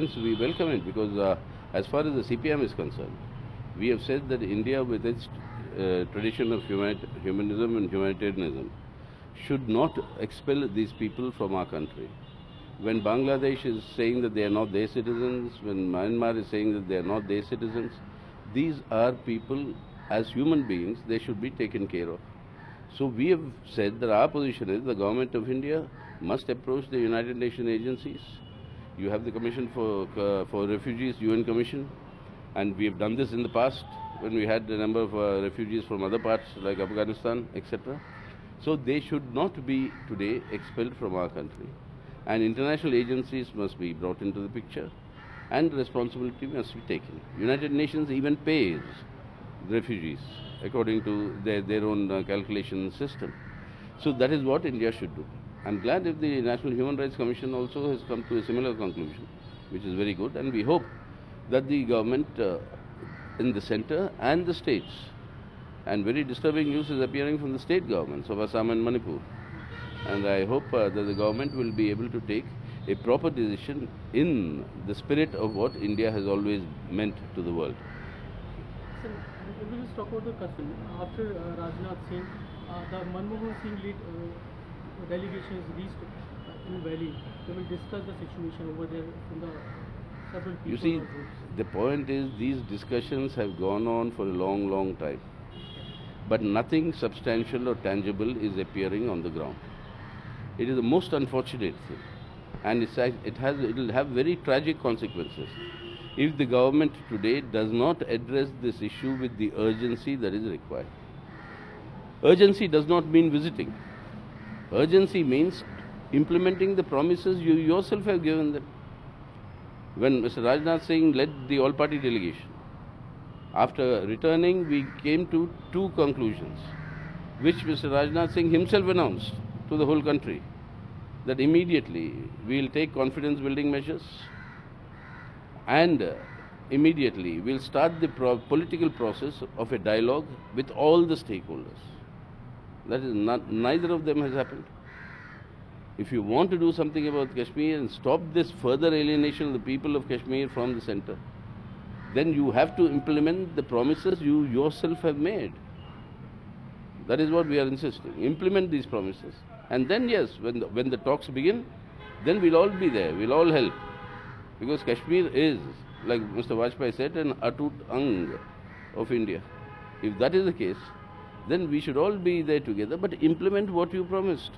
We welcome it because uh, as far as the CPM is concerned, we have said that India with its uh, tradition of humanism and humanitarianism should not expel these people from our country. When Bangladesh is saying that they are not their citizens, when Myanmar is saying that they are not their citizens, these are people as human beings, they should be taken care of. So we have said that our position is the government of India must approach the United Nations agencies. You have the Commission for, uh, for Refugees, UN Commission, and we have done this in the past when we had a number of uh, refugees from other parts like Afghanistan, etc. So they should not be today expelled from our country. And international agencies must be brought into the picture and responsibility must be taken. United Nations even pays refugees according to their, their own uh, calculation system. So that is what India should do. I'm glad if the National Human Rights Commission also has come to a similar conclusion, which is very good, and we hope that the government uh, in the center and the states, and very disturbing news is appearing from the state governments of Assam and Manipur. And I hope uh, that the government will be able to take a proper decision in the spirit of what India has always meant to the world. Sir, just talk about the Kashmir, after uh, Rajnath Singh, uh, the Manmohan Singh lead uh, delegation is reached in Valley. They will discuss the situation over there from the several people. You see, the point is these discussions have gone on for a long, long time. But nothing substantial or tangible is appearing on the ground. It is the most unfortunate thing. And it's, it, has, it will have very tragic consequences if the government today does not address this issue with the urgency that is required. Urgency does not mean visiting. Urgency means implementing the promises you yourself have given them. When Mr. Rajnath Singh led the all party delegation, after returning, we came to two conclusions, which Mr. Rajnath Singh himself announced to the whole country that immediately we will take confidence building measures and uh, immediately we'll start the pro- political process of a dialogue with all the stakeholders. That is, not, neither of them has happened. If you want to do something about Kashmir and stop this further alienation of the people of Kashmir from the center, then you have to implement the promises you yourself have made. That is what we are insisting. Implement these promises. And then, yes, when the, when the talks begin, then we'll all be there, we'll all help. Because Kashmir is, like Mr. Vajpayee said, an atut ang of India. If that is the case, then we should all be there together, but implement what you promised.